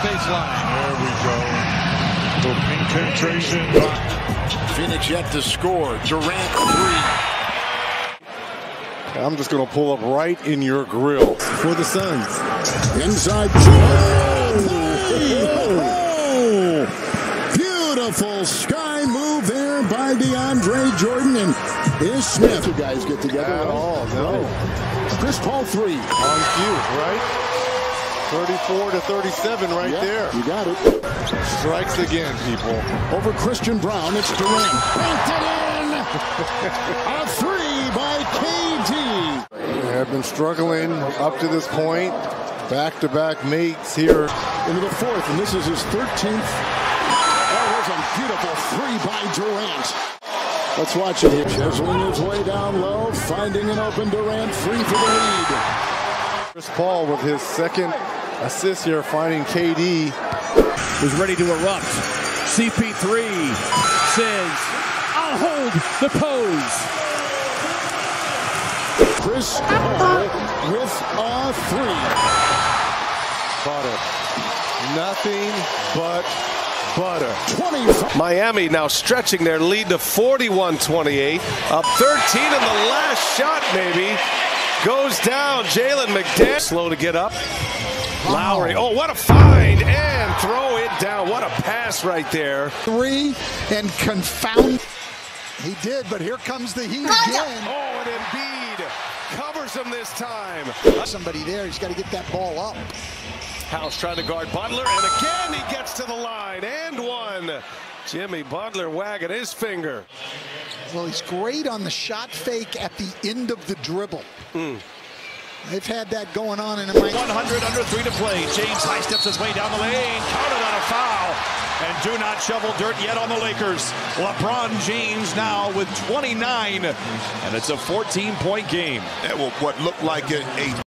baseline. There we go. Little pink penetration. Phoenix yet to score. Durant three. I'm just going to pull up right in your grill. For the Suns. Inside. Oh! Beautiful sky move there by DeAndre Jordan and is Smith. You guys get together At all, no. Chris Paul three. On cue, right? 34 to 37 right Yeah, there. You got it. Strikes again, people. Over Christian Braun. It's Durant. Banked it in. A three by KD. They have been struggling up to this point. Back-to-back mates here. Into the fourth, and this is his 13th. That was a beautiful three by Durant. Let's watch it here. Chiseling his way down low, finding an open Durant, free for the lead. Chris Paul with his second assist here, finding KD. Was ready to erupt. CP3 says, I'll hold the pose. Chris Paul with a three. Butter. Nothing but butter. 25. Miami now stretching their lead to 41-28. Up 13 in the last shot, maybe. Goes down. Jalen McDaniel. Slow to get up. Lowry. Oh, what a find. And throw it down. What a pass right there. three and confound. He did, but here comes the heat again. Oh, and Embiid covers him this time. Somebody there, he's got to get that ball up. House trying to guard Butler, and again he gets to the line and one. Jimmy Butler wagging his finger. Well, he's great on the shot fake at the end of the dribble. Hmm. They've had that going on in a 100 under three to play. James high steps his way down the lane, counted on a foul, and do not shovel dirt yet on the Lakers. LeBron James now with 29, and it's a 14-point game. That will what looked like a, a